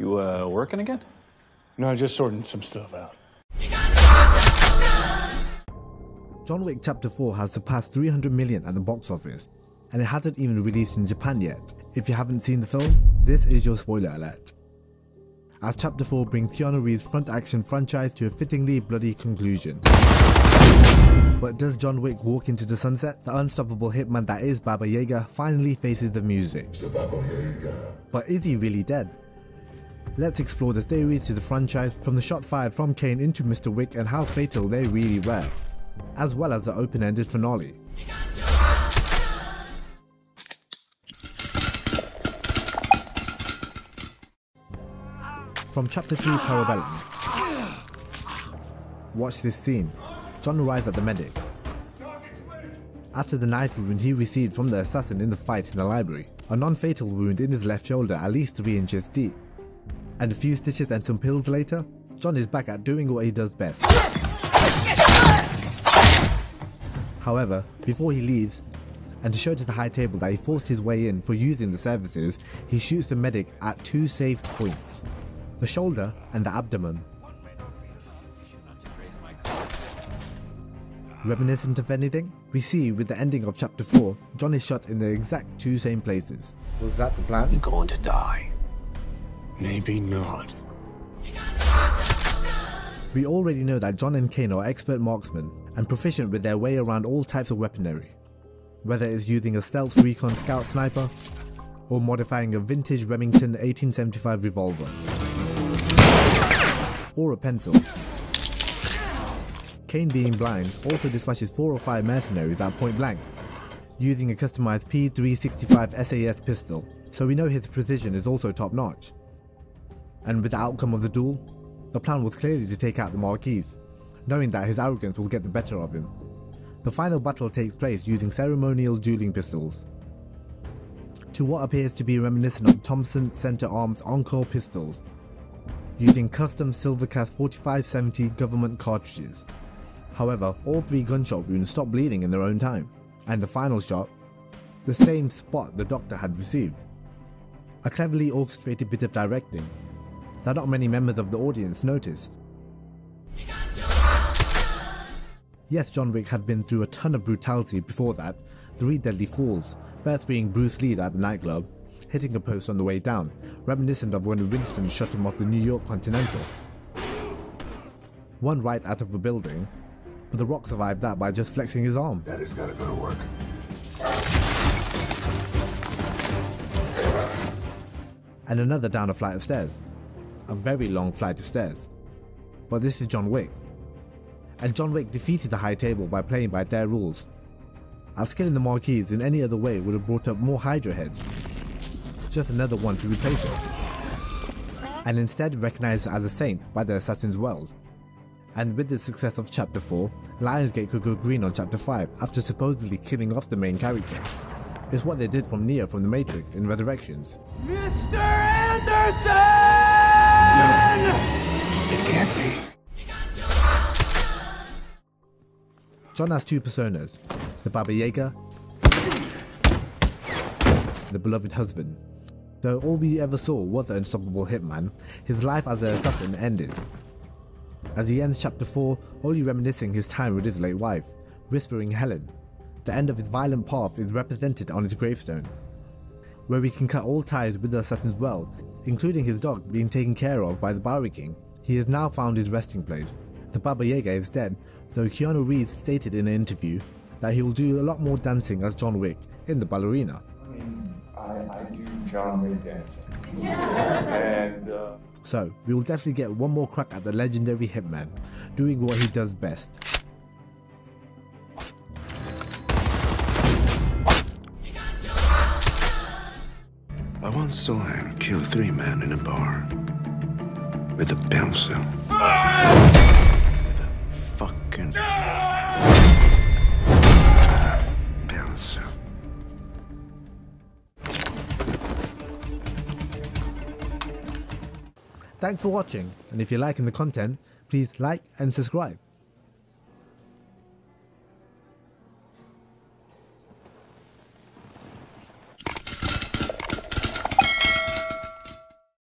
You, uh, working again? No, I just sorting some stuff out. John Wick Chapter 4 has surpassed 300 million at the box office, and it hasn't even released in Japan yet. If you haven't seen the film, this is your spoiler alert. As Chapter 4 brings Keanu Reeves' front action franchise to a fittingly bloody conclusion. But does John Wick walk into the sunset? The unstoppable hitman that is Baba Yaga finally faces the music. But is he really dead? Let's explore the theories to the franchise from the shot fired from Caine into Mr. Wick and how fatal they really were, as well as the open-ended finale. From Chapter 3 Parabellum. Watch this scene. John arrives at the medic. After the knife wound he received from the assassin in the fight in the library, a non-fatal wound in his left shoulder at least 3 inches deep. And a few stitches and some pills later, John is back at doing what he does best. However, before he leaves, and to show to the high table that he forced his way in for using the services, he shoots the medic at two safe points, the shoulder and the abdomen. Reminiscent of anything? We see with the ending of chapter 4, John is shot in the exact two same places. Was that the plan? You're going to die. Maybe not. We already know that John and Caine are expert marksmen and proficient with their way around all types of weaponry. Whether it's using a stealth recon scout sniper or modifying a vintage Remington 1875 revolver or a pencil. Caine being blind also dispatches 4 or 5 mercenaries at point blank using a customized P365 SAS pistol so we know his precision is also top notch. And with the outcome of the duel, the plan was clearly to take out the Marquis, knowing that his arrogance will get the better of him. The final battle takes place using ceremonial dueling pistols. To what appears to be reminiscent of Thompson Center Arms Encore pistols, using custom Silvercast 4570 government cartridges. However, all three gunshot wounds stop bleeding in their own time, and the final shot, the same spot the doctor had received. A cleverly orchestrated bit of directing that not many members of the audience noticed. Yes, John Wick had been through a ton of brutality before that, three deadly falls, first being Bruce Lee at the nightclub, hitting a post on the way down, reminiscent of when Winston shot him off the New York Continental. One right out of a building, but The Rock survived that by just flexing his arm. Daddy's gotta go to work. And another down a flight of stairs. A very long flight of stairs. But this is John Wick. And John Wick defeated the High Table by playing by their rules. Killing the Marquis in any other way would have brought up more Hydra heads. Just another one to replace it. And instead recognized as a saint by the Assassin's World. And with the success of Chapter 4, Lionsgate could go green on Chapter 5 after supposedly killing off the main character. It's what they did from Neo from The Matrix in Resurrections. Mr. Anderson! John has two personas, the Baba Yaga, the beloved husband. Though all we ever saw was the unstoppable hitman, his life as an assassin ended. As he ends chapter 4, only reminiscing his time with his late wife, whispering Helen. The end of his violent path is represented on his gravestone, where we can cut all ties with the assassin's world, including his dog being taken care of by the Bowery King. He has now found his resting place. The Baba Yaga is dead, though Keanu Reeves stated in an interview that he will do a lot more dancing as John Wick in the ballerina. I mean, I, I do John Wick dancing. and uh, So, we will definitely get one more crack at the legendary Hitman, doing what he does best. I once saw him kill three men in a bar. With a bouncer. With a fucking bouncer. Thanks for watching, and if you're liking the content, please like and subscribe.